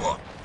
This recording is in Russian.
голову!